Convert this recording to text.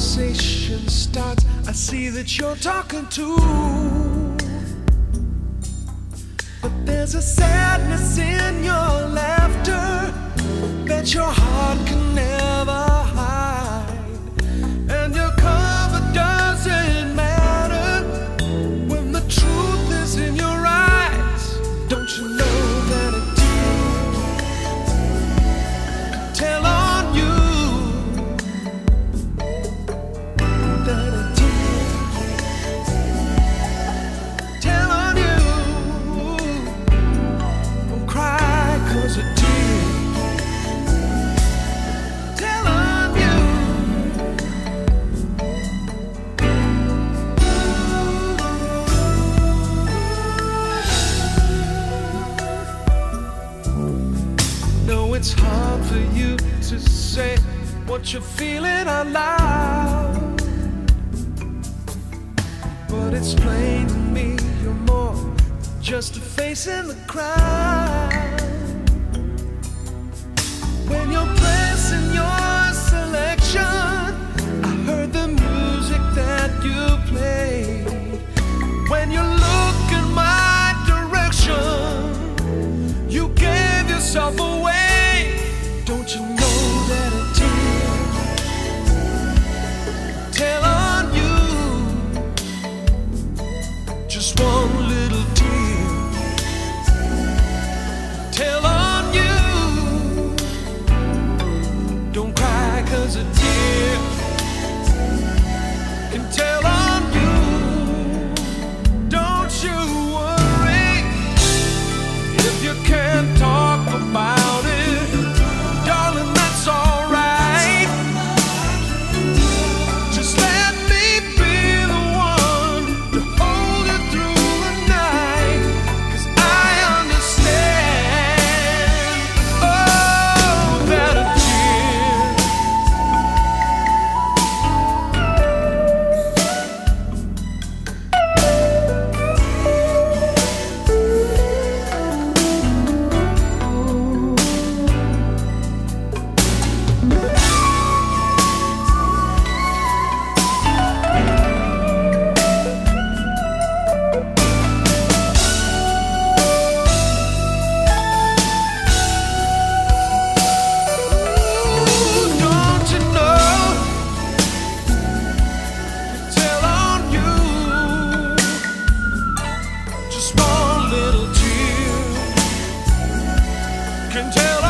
conversation starts, I see that you're talking to. But there's a sadness in your laugh. it's hard for you to say what you're feeling aloud. But it's plain to me you're more just a face in the crowd. you can can tell.